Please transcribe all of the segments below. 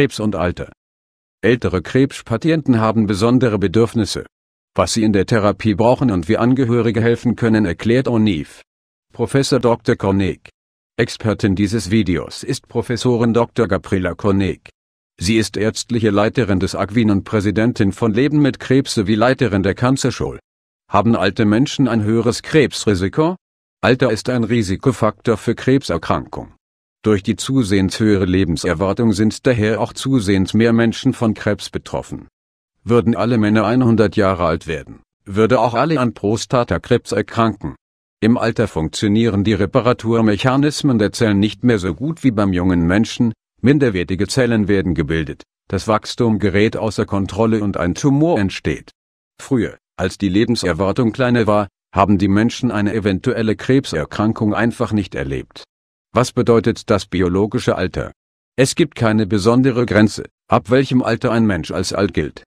Krebs und Alter. Ältere Krebspatienten haben besondere Bedürfnisse. Was sie in der Therapie brauchen und wie Angehörige helfen können erklärt O'Neill. Professor Dr. Kornig. Expertin dieses Videos ist Professorin Dr. Gabriela Kornig. Sie ist ärztliche Leiterin des Agwin und Präsidentin von Leben mit Krebs sowie Leiterin der Cancer Show. Haben alte Menschen ein höheres Krebsrisiko? Alter ist ein Risikofaktor für Krebserkrankung. Durch die zusehends höhere Lebenserwartung sind daher auch zusehends mehr Menschen von Krebs betroffen. Würden alle Männer 100 Jahre alt werden, würde auch alle an Prostatakrebs erkranken. Im Alter funktionieren die Reparaturmechanismen der Zellen nicht mehr so gut wie beim jungen Menschen, minderwertige Zellen werden gebildet, das Wachstum gerät außer Kontrolle und ein Tumor entsteht. Früher, als die Lebenserwartung kleiner war, haben die Menschen eine eventuelle Krebserkrankung einfach nicht erlebt. Was bedeutet das biologische Alter? Es gibt keine besondere Grenze, ab welchem Alter ein Mensch als alt gilt.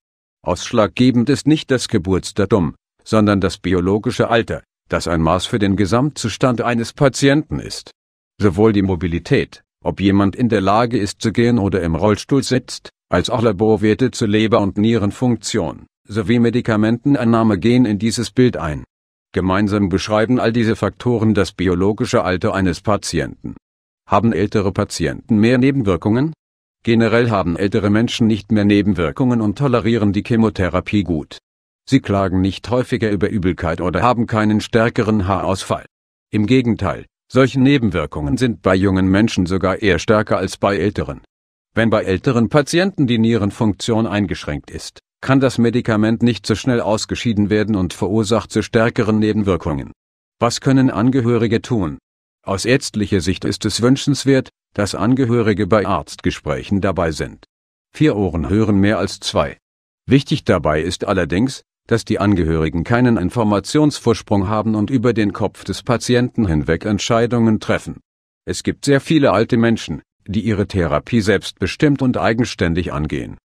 Ausschlaggebend ist nicht das Geburtsdatum, sondern das biologische Alter, das ein Maß für den Gesamtzustand eines Patienten ist. Sowohl die Mobilität, ob jemand in der Lage ist zu gehen oder im Rollstuhl sitzt, als auch Laborwerte zur Leber- und Nierenfunktion, sowie Medikamenteneinnahme gehen in dieses Bild ein. Gemeinsam beschreiben all diese Faktoren das biologische Alter eines Patienten. Haben ältere Patienten mehr Nebenwirkungen? Generell haben ältere Menschen nicht mehr Nebenwirkungen und tolerieren die Chemotherapie gut. Sie klagen nicht häufiger über Übelkeit oder haben keinen stärkeren Haarausfall. Im Gegenteil, solche Nebenwirkungen sind bei jungen Menschen sogar eher stärker als bei älteren. Wenn bei älteren Patienten die Nierenfunktion eingeschränkt ist, kann das Medikament nicht so schnell ausgeschieden werden und verursacht zu stärkeren Nebenwirkungen. Was können Angehörige tun? Aus ärztlicher Sicht ist es wünschenswert, dass Angehörige bei Arztgesprächen dabei sind. Vier Ohren hören mehr als zwei. Wichtig dabei ist allerdings, dass die Angehörigen keinen Informationsvorsprung haben und über den Kopf des Patienten hinweg Entscheidungen treffen. Es gibt sehr viele alte Menschen, die ihre Therapie selbstbestimmt und eigenständig angehen.